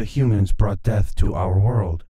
The humans brought death to our world.